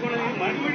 போனது மறுபடியும்